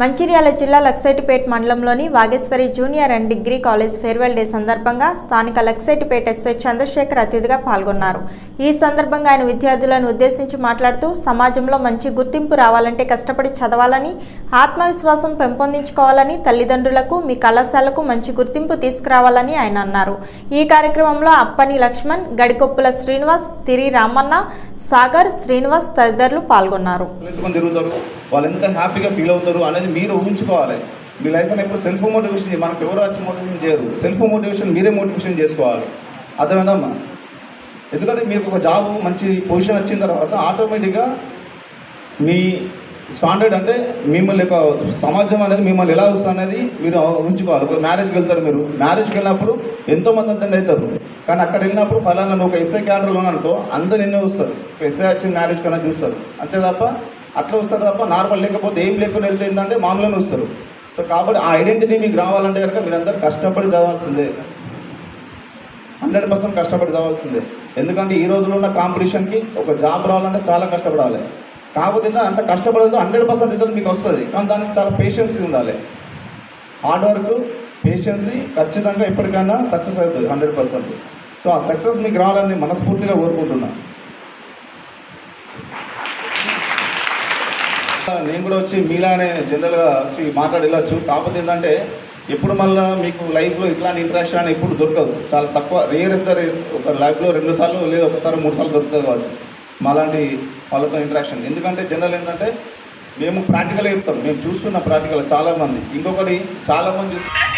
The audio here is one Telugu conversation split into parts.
మంచిర్యాల జిల్లా లక్సైటిపేట్ మండలంలోని Vageshwari junior and degree college farewell day సందర్భంగా స్థానిక లక్సైటిపేట్ ఎస్ఐ చంద్రశేఖర్ అతిథిగా పాల్గొన్నారు. ఈ సందర్భంగా ఆయన విద్యార్థులను ఉద్దేశించి మాట్లాడుతూ సమాజంలో మంచి గుర్తింపు రావాలంటే కష్టపడి చదవాలని ఆత్మవిశ్వాసం పెంపొందించుకోవాలని తల్లిదండ్రులకు మీ కళాశాలకు మంచి గుర్తింపు తీసుకురావాలని ఆయన అన్నారు. ఈ కార్యక్రమంలో అప్పని లక్ష్మణ్ గడికొప్పుల శ్రీనివాస్ తిరి రామన్న సాగర్ శ్రీనివాస్ తదితరులు పాల్గొన్నారు. వాళ్ళు ఎంత హ్యాపీగా ఫీల్ అవుతారు అనేది మీరు ఊహించుకోవాలి. మీ లైఫ్లో ఎప్పుడు సెల్ఫ్ మోటివేషన్ మనకు ఎవరు వచ్చి మోటివేషన్ చేయరు. సెల్ఫ్ మోటివేషన్ మీరే మోటివేషన్ చేసుకోవాలి. అర్థమైందమ్మా? ఎందుకంటే మీకు ఒక జాబ్ మంచి పొజిషన్ వచ్చిన తర్వాత ఆటోమేటిక్గా మీ స్టాండర్డ్ అంటే మిమ్మల్ని యొక్క సమాజం అనేది మిమ్మల్ని ఎలా వస్తుంది అనేది మీరు ఉంచుకోవాలి ఒక మ్యారేజ్కి వెళ్తారు మీరు. మ్యారేజ్కి వెళ్ళినప్పుడు ఎంతో మంది అతను అవుతారు. కానీ అక్కడ వెళ్ళినప్పుడు ఫలానా నువ్వు ఒక ఎస్ఐ క్యాడర్లో అనుకో అందరు నిన్నే వస్తారు ఒక ఎస్ఐ వచ్చిన మ్యారేజ్ కన్నా చూస్తారు. అంతే తప్ప అట్లా వస్తారు తప్ప నార్మల్ లేకపోతే ఏం లేకుండా వెళ్తే ఏంటంటే మామూలుగానే వస్తారు. సో కాబట్టి ఆ ఐడెంటిటీ మీకు రావాలంటే కనుక మీరందరూ కష్టపడి చదవాల్సిందే. హండ్రెడ్ పర్సెంట్ కష్టపడి చదవాల్సిందే. ఎందుకంటే ఈ రోజులో ఉన్న కాంపిటీషన్కి ఒక జాబ్ రావాలంటే చాలా కష్టపడాలి. కాకపోతే అంత కష్టపడదు హండ్రెడ్ పర్సెంట్ రిజల్ట్ మీకు వస్తుంది. కానీ దానికి చాలా పేషెన్స్ ఉండాలి. హార్డ్ వర్క్ పేషెన్సీ ఖచ్చితంగా ఎప్పటికైనా సక్సెస్ అవుతుంది హండ్రెడ్ పర్సెంట్. సో ఆ సక్సెస్ మీకు రావాలని మనస్ఫూర్తిగా కోరుకుంటున్నాను నేను కూడా వచ్చి మీలానే జనరల్గా వచ్చి మాట్లాడి కాకపోతే ఏంటంటే ఎప్పుడు మళ్ళీ మీకు లైఫ్లో ఇట్లాంటి ఇంటరాక్షన్ అని ఎప్పుడు దొరకదు. చాలా తక్కువ రేర్ ఎంత ఒక లైఫ్లో రెండు సార్లు లేదా ఒకసారి మూడు సార్లు దొరుకుతుంది కావచ్చు. మాలాంటి వాళ్ళతో ఇంటరాక్షన్ ఎందుకంటే జనరల్ ఏంటంటే మేము ప్రాక్టికల్ చెప్తాం. మేము చూస్తున్న ప్రాక్టికల్ చాలామంది ఇంకొకటి చాలామంది చూస్తాం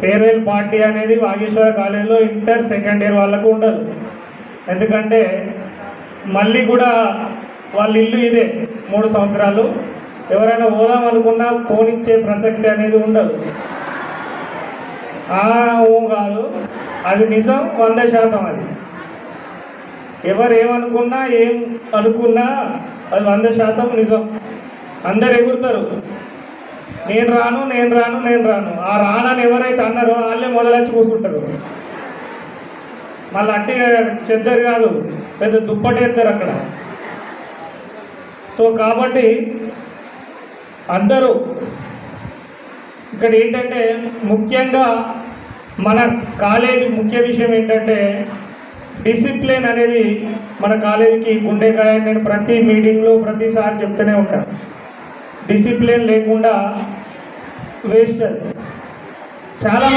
ఫేర్వెల్ పార్టీ అనేది వాగేశ్వర కాలేజీలో ఇంటర్ సెకండ్ ఇయర్ వాళ్ళకు ఉండదు. ఎందుకంటే మళ్ళీ కూడా వాళ్ళ ఇల్లు ఇదే మూడు సంవత్సరాలు. ఎవరైనా పోదాం అనుకున్నా పోనిచ్చే ప్రసక్తి అనేది ఉండదు. ఊ కాదు. అది నిజం వంద శాతం అది. ఎవరు ఏమనుకున్నా ఏం అనుకున్నా అది వంద శాతం నిజం. అందరు ఎగురుతారు. నేను రాను నేను రాను నేను రాను. ఆ రానని ఎవరైతే అన్నారో వాళ్ళే మొదలచ్చి కూసుకుంటారు. మళ్ళీ అట్టి చెద్దరు కాదు పెద్ద దుప్పటేస్తారు అక్కడ. సో కాబట్టి అందరూ ఇక్కడ ఏంటంటే ముఖ్యంగా మన కాలేజీ ముఖ్య విషయం ఏంటంటే డిసిప్లిన్ అనేది మన కాలేజీకి గుండెకాయ నేను ప్రతి మీటింగ్లో ప్రతిసారి చెప్తూనే ఉంటాను. డిసిప్లిన్ లేకుండా వేస్ట్. చాలా